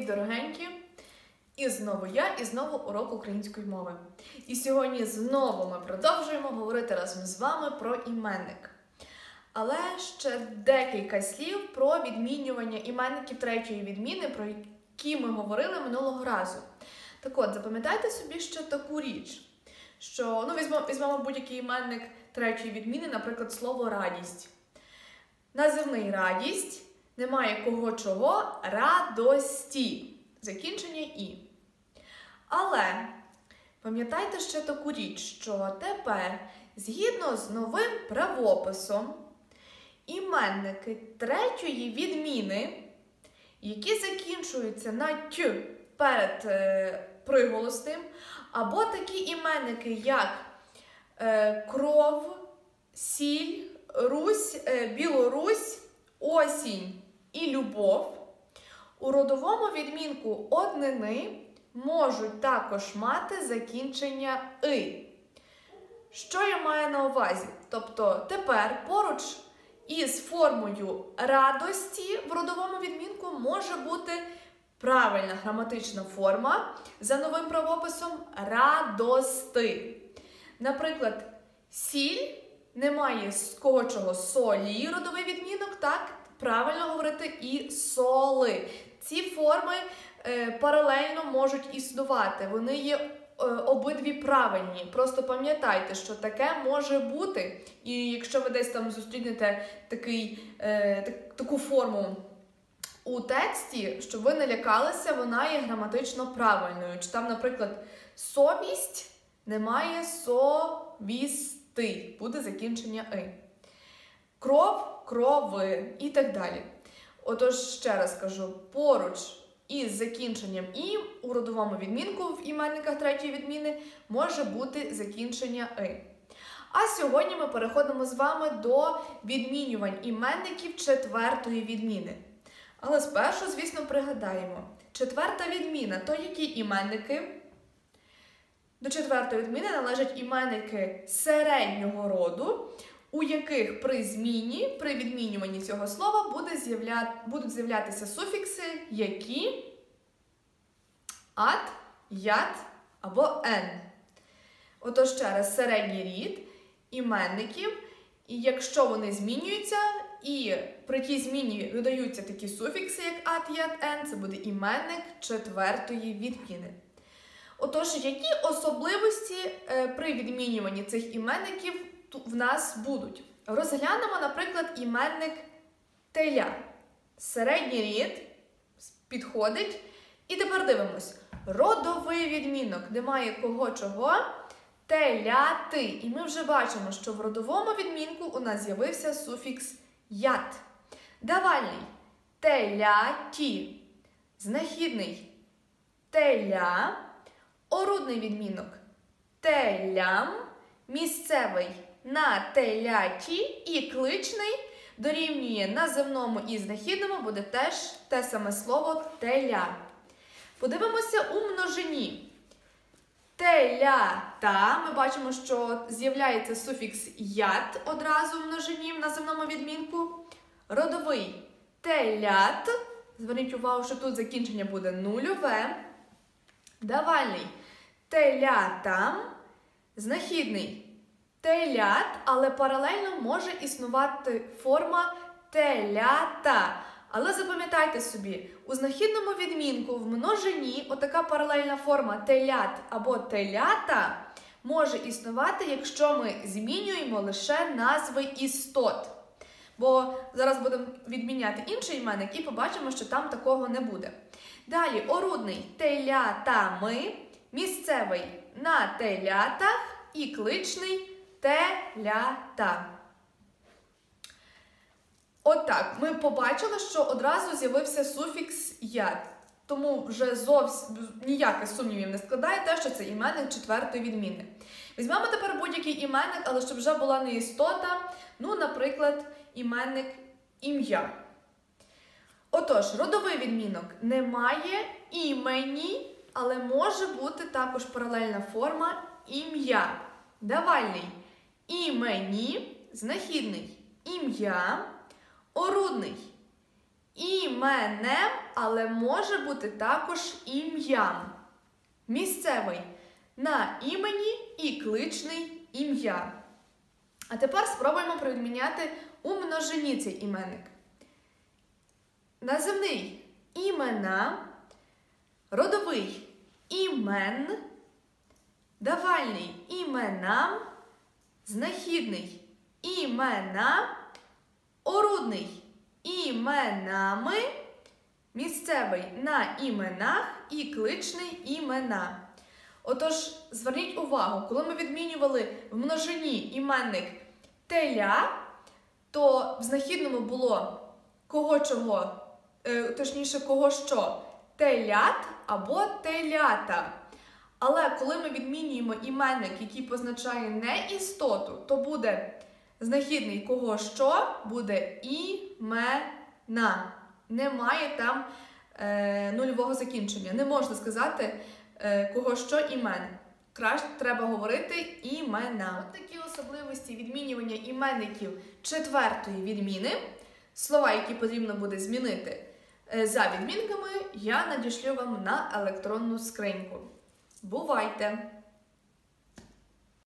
Дорогенькі, і знову я, і знову урок української мови. І сьогодні знову ми продовжуємо говорити разом з вами про іменник. Але ще декілька слів про відмінювання іменників третьої відміни, про які ми говорили минулого разу. Так от, запам'ятайте собі ще таку річ, що ну, візьмемо, візьмемо будь-який іменник третьої відміни, наприклад, слово радість. Називний радість немає кого чого радості. Закінчення і. Але пам'ятайте ще таку річ, що тепер, згідно з новим правописом, іменники третьої відміни, які закінчуються на т перед е, приголосним, або такі іменники, як е, кров, сіль, Русь, е, Білорусь, осінь і любов, у родовому відмінку однини можуть також мати закінчення и. Що я маю на увазі? Тобто тепер поруч із формою радості в родовому відмінку може бути правильна граматична форма за новим правописом радости. Наприклад, сіль немає з кого чого солі родовий відмінок, так? Правильно говорити і соли. Ці форми е, паралельно можуть існувати. Вони є е, обидві правильні. Просто пам'ятайте, що таке може бути. І якщо ви десь там зустрінете такий, е, так, таку форму у тексті, щоб ви не лякалися, вона є граматично правильною. Чи там, наприклад, совість немає совісти. Буде закінчення и. Кров крови і так далі. Отож, ще раз кажу, поруч із закінченням і у родовому відмінку в іменниках третьої відміни може бути закінчення и. А сьогодні ми переходимо з вами до відмінювань іменників четвертої відміни. Але спершу, звісно, пригадаємо, четверта відміна то які іменники? До четвертої відміни належать іменники середнього роду, у яких при зміні, при відмінюванні цього слова буде з'явля... будуть з'являтися суфікси, які ат, ят або ен. Отож, ще раз, середній рід іменників, і якщо вони змінюються, і при тій зміні додаються такі суфікси, як ат, ят, ен, це буде іменник четвертої відміни. Отож, які особливості е, при відмінюванні цих іменників в нас будуть? Розглянемо, наприклад, іменник теля. Середній рід підходить. І тепер дивимось: родовий відмінок, немає кого чого. Теляти. І ми вже бачимо, що в родовому відмінку у нас з'явився суфікс ят. Давальний теляті. Знахідний теля. Орудний відмінок телям, місцевий на теляті і кличний дорівнює на земному і знахідному буде теж те саме слово теля. Подивимося у множині. Телята. Ми бачимо, що з'являється суфікс ят одразу в множині в наземному відмінку. Родовий телят. Зверніть увагу, що тут закінчення буде нульове. Давальний телятам, знахідний телят, але паралельно може існувати форма телята. Але запам'ятайте собі, у знахідному відмінку в множині отака паралельна форма телят або телята може існувати, якщо ми змінюємо лише назви істот. Бо зараз будемо відміняти інший іменник і побачимо, що там такого не буде. Далі орудний телятами, місцевий на телятах і кличний телята. Отак, ми побачили, що одразу з'явився суфікс яд. Тому вже зовсім ніяких сумнівів не складає те, що це іменник четвертої відміни. Візьмемо тепер будь-який іменник, але щоб вже була не істота, ну, наприклад, іменник ім'я. Отож, родовий відмінок немає імені, але може бути також паралельна форма ім'я. Давальний імені, знахідний. Ім'я, орудний. Іменем але може бути також ім'ям. Місцевий. На імені і кличний ім'я. А тепер спробуємо провідміняти у множині цей іменник. Наземний. Імена, родовий. Імен, давальний. Іменам, знахідний імена, орудний іменами, місцевий на іменах і кличний імена. Отож, зверніть увагу, коли ми відмінювали в множині іменник теля, то в знахідному було кого чого, е, точніше, кого що, телят або телята. Але коли ми відмінюємо іменник, який позначає не істоту, то буде знахідний кого що, буде імена. Немає там е, нульового закінчення. Не можна сказати е, кого що імен. Краще треба говорити імена. От такі особливості відмінювання іменників четвертої відміни. Слова, які потрібно буде змінити е, за відмінками, я надішлю вам на електронну скриньку. Бувайте!